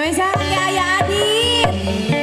Spesial ya Ayah Adit.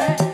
है